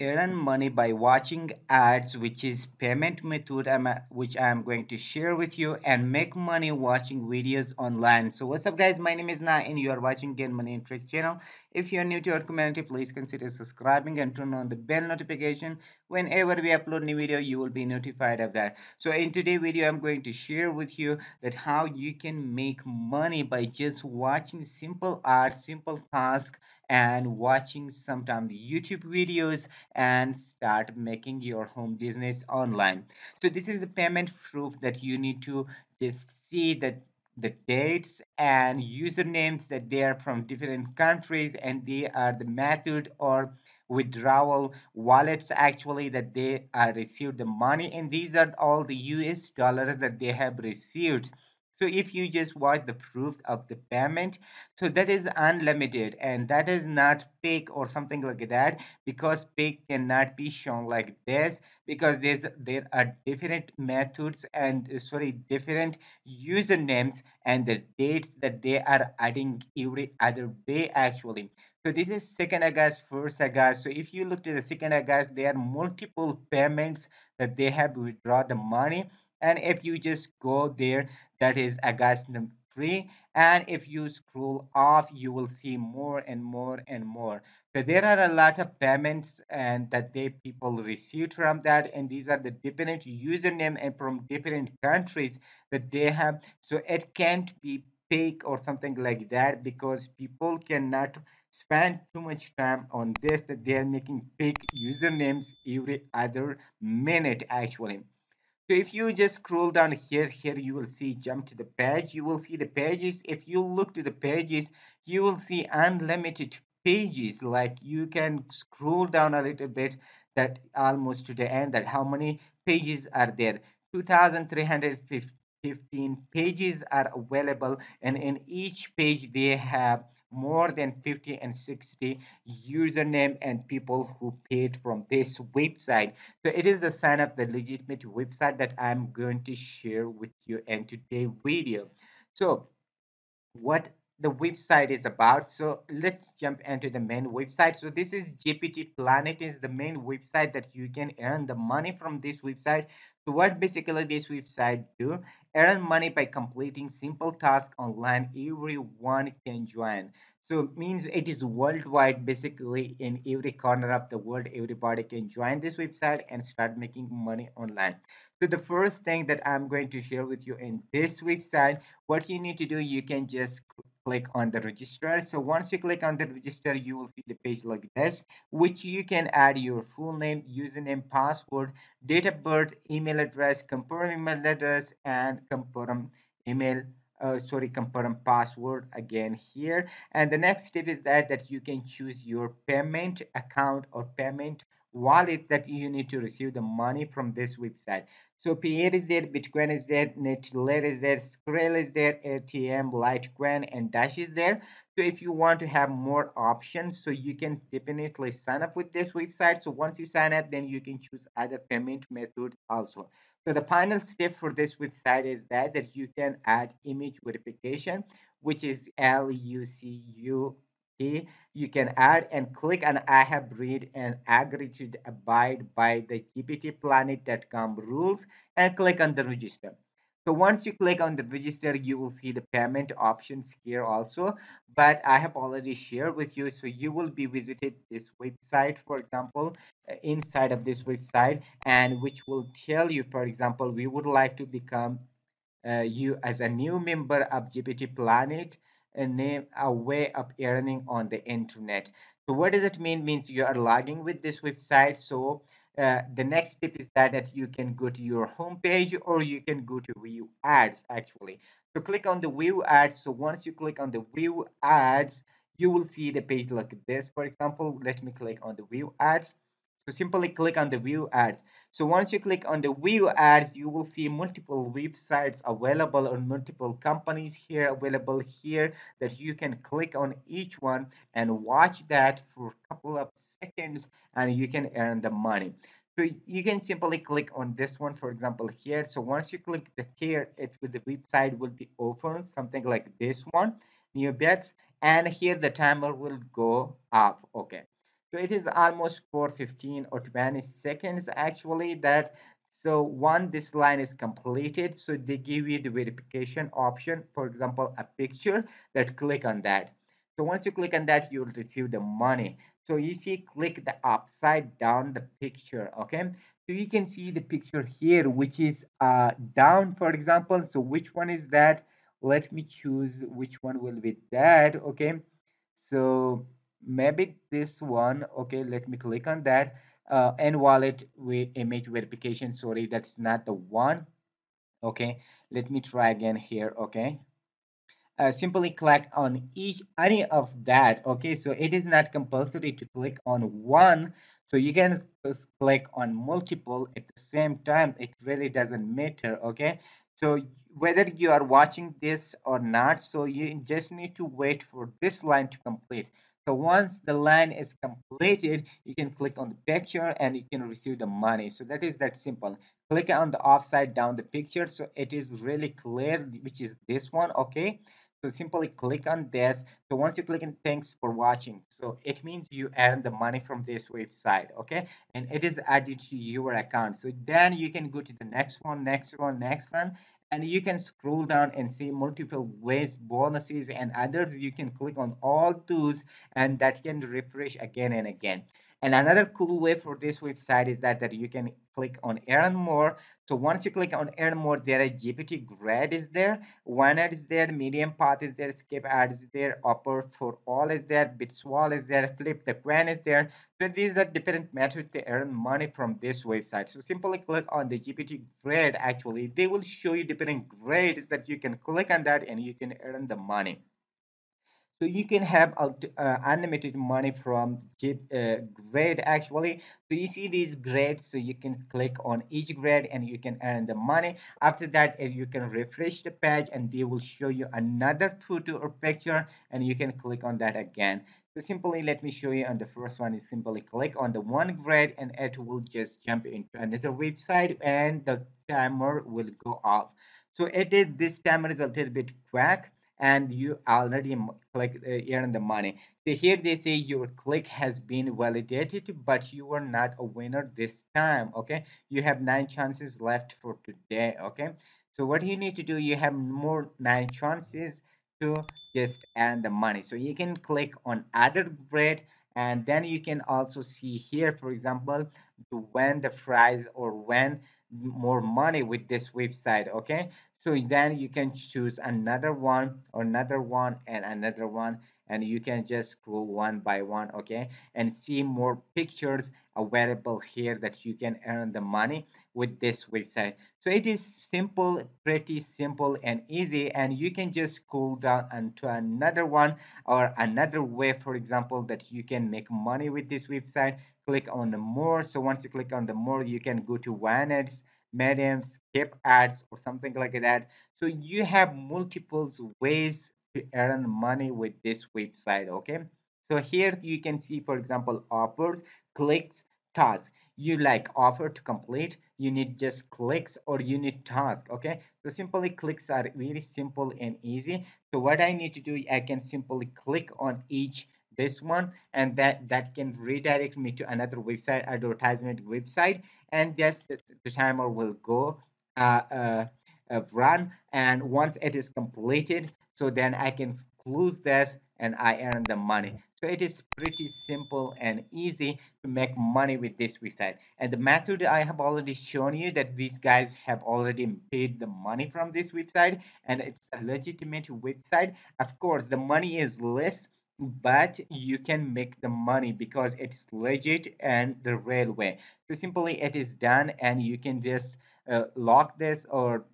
earn money by watching ads which is payment method which i am going to share with you and make money watching videos online. So what's up guys? My name is na and you are watching gain money and trick channel if you are new to our community please consider subscribing and turn on the bell notification whenever we upload new video you will be notified of that so in today's video i'm going to share with you that how you can make money by just watching simple art simple task and watching sometimes YouTube videos and start making your home business online. So this is the payment proof that you need to just see that the dates and usernames that they are from different countries and they are the method or withdrawal wallets actually that they are received the money and these are all the US dollars that they have received so if you just watch the proof of the payment, so that is unlimited and that is not fake or something like that because fake cannot be shown like this because there's there are different methods and uh, sorry different usernames and the dates that they are adding every other day actually. So this is second August, first August. So if you look to the second August, there are multiple payments that they have withdraw the money and if you just go there that is August free and if you scroll off you will see more and more and more. So there are a lot of payments and that they people received from that. And these are the different username and from different countries that they have. So it can't be fake or something like that because people cannot spend too much time on this. That they are making fake usernames every other minute actually so if you just scroll down here, here you will see jump to the page. You will see the pages. If you look to the pages, you will see unlimited pages. Like you can scroll down a little bit that almost to the end that how many pages are there. 2315 pages are available and in each page they have more than 50 and 60 username and people who paid from this website. So it is a sign of the legitimate website that i'm going to share with you in today's video. So what the website is about. So let's jump into the main website. So this is gpt planet is the main website that you can earn the money from this website so what basically this website do earn money by completing simple tasks online everyone can join so it means it is worldwide basically in every corner of the world everybody can join this website and start making money online. So the first thing that i'm going to share with you in this website what you need to do you can just click on the register. So once you click on the register you will see the page like this which you can add your full name username password date of birth email address confirm email address and confirm email uh, sorry confirm password again here. And the next step is that that you can choose your payment account or payment wallet that you need to receive the money from this website so Payeer is there, Bitcoin is there, Neteller is there, Skrill is there, ATM, Litecoin, and Dash is there. So if you want to have more options, so you can definitely sign up with this website. So once you sign up, then you can choose other payment methods also. So the final step for this website is that that you can add image verification, which is L U C U okay you can add and click on i have read and agree to abide by the gptplanet.com rules and click on the register. So once you click on the register you will see the payment options here also but i have already shared with you. So you will be visited this website for example uh, inside of this website and which will tell you for example we would like to become uh, you as a new member of GPT Planet name a way of earning on the internet. So what does it mean? Means you are logging with this website. So uh, the next step is that, that you can go to your homepage or you can go to view ads actually. So click on the view ads. So once you click on the view ads, you will see the page like this. For example, let me click on the view ads. So simply click on the view ads. So once you click on the view ads, you will see multiple websites available on multiple companies here available here that you can click on each one and watch that for a couple of seconds and you can earn the money. So you can simply click on this one, for example, here. So once you click the here, it will the website will be open, something like this one, new bets, and here the timer will go up. Okay. So it is almost for 15 or 20 seconds actually that so one this line is completed so they give you the verification option for example a picture that click on that. So once you click on that you'll receive the money. So you see click the upside down the picture okay? So you can see the picture here which is uh down for example. So which one is that? Let me choose which one will be that okay? So maybe this one okay let me click on that uh, and wallet with image verification sorry that's not the one okay? Let me try again here okay? Uh, simply click on each any of that okay? So it is not compulsory to click on one so you can click on multiple at the same time it really doesn't matter okay? So whether you are watching this or not so you just need to wait for this line to complete so once the line is completed you can click on the picture and you can receive the money. So that is that simple. Click on the upside down the picture. So it is really clear which is this one okay? So simply click on this. So once you click on thanks for watching. So it means you earn the money from this website okay? And it is added to your account. So then you can go to the next one next one next one and you can scroll down and see multiple ways bonuses and others. You can click on all those and that can refresh again and again and another cool way for this website is that, that you can click on earn more. So once you click on earn more there gpt grade is there one ad is there medium path is there skip ads is there upper for all is there bitswall is there flip the coin is there. So these are different methods to earn money from this website. So simply click on the gpt grade actually. They will show you different grades that you can click on that and you can earn the money so you can have uh, unlimited money from uh, grade actually. So you see these grades so you can click on each grade and you can earn the money. After that you can refresh the page and they will show you another photo or picture and you can click on that again. So simply let me show you on the first one is simply click on the one grade and it will just jump into another website and the timer will go off. So it is this timer is a little bit quick and you already click uh, earn the money. So here they say your click has been validated but you are not a winner this time okay? You have nine chances left for today okay? So what you need to do you have more nine chances to just earn the money. So you can click on other grade and then you can also see here for example to win the prize or win more money with this website okay so then you can choose another one another one and another one and you can just scroll one by one okay? And see more pictures available here that you can earn the money with this website. So it is simple pretty simple and easy and you can just scroll down into another one or another way for example that you can make money with this website. Click on the more. So once you click on the more you can go to Wannads mediums skip ads or something like that. So you have multiple ways to earn money with this website okay? So here you can see for example offers clicks tasks. You like offer to complete you need just clicks or you need task okay? So simply clicks are very simple and easy. So what i need to do i can simply click on each this one and that that can redirect me to another website advertisement website. And yes the, timer will go uh, uh, run. And once it is completed so then i can close this and i earn the money. So it is pretty simple and easy to make money with this website. And the method i have already shown you that these guys have already paid the money from this website and it's a legitimate website. Of course the money is less but you can make the money because it's legit and the real way. So simply it is done and you can just uh, lock this or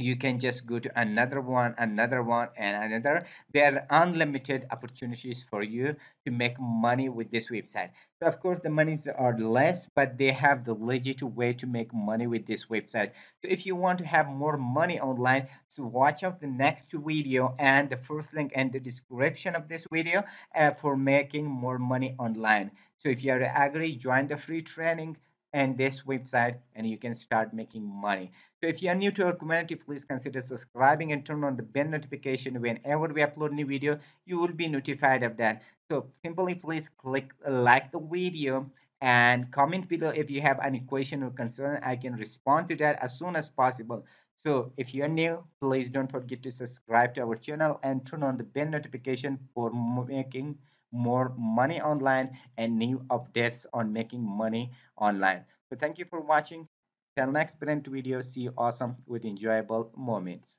you can just go to another one another one and another. There are unlimited opportunities for you to make money with this website. So of course the monies are less but they have the legit way to make money with this website. So if you want to have more money online so watch out the next video and the first link in the description of this video uh, for making more money online. So if you are agree join the free training and this website and you can start making money. So if you are new to our community please consider subscribing and turn on the bell notification. Whenever we upload new video you will be notified of that. So simply please click like the video and comment below if you have any question or concern. I can respond to that as soon as possible. So if you are new please don't forget to subscribe to our channel and turn on the bell notification for making more money online and new updates on making money online. So thank you for watching. Till next brand video see you awesome with enjoyable moments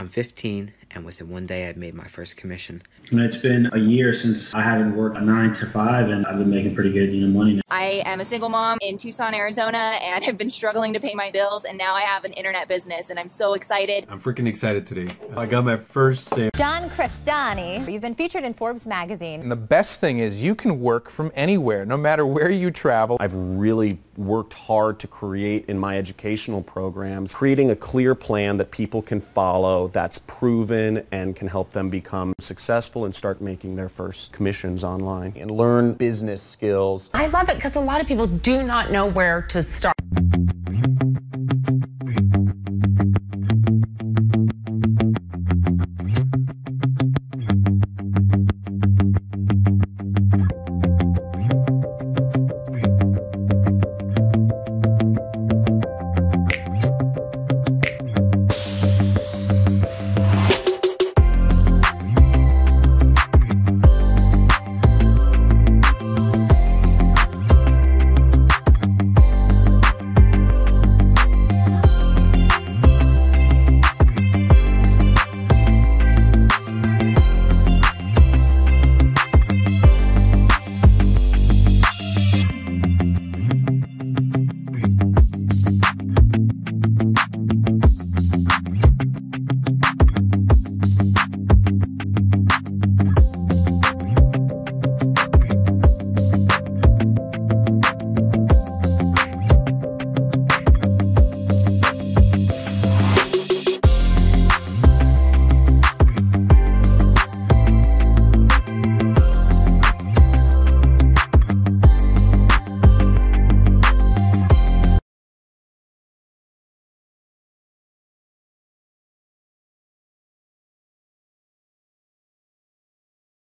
I'm 15, and within one day, I'd made my first commission. And it's been a year since I haven't worked a nine to five, and I've been making pretty good, you know, money now. I am a single mom in Tucson, Arizona, and have been struggling to pay my bills, and now I have an internet business, and I'm so excited. I'm freaking excited today. I got my first sale. John Crestani, you've been featured in Forbes magazine. And the best thing is you can work from anywhere, no matter where you travel. I've really worked hard to create in my educational programs, creating a clear plan that people can follow that's proven and can help them become successful and start making their first commissions online and learn business skills. I love it because a lot of people do not know where to start.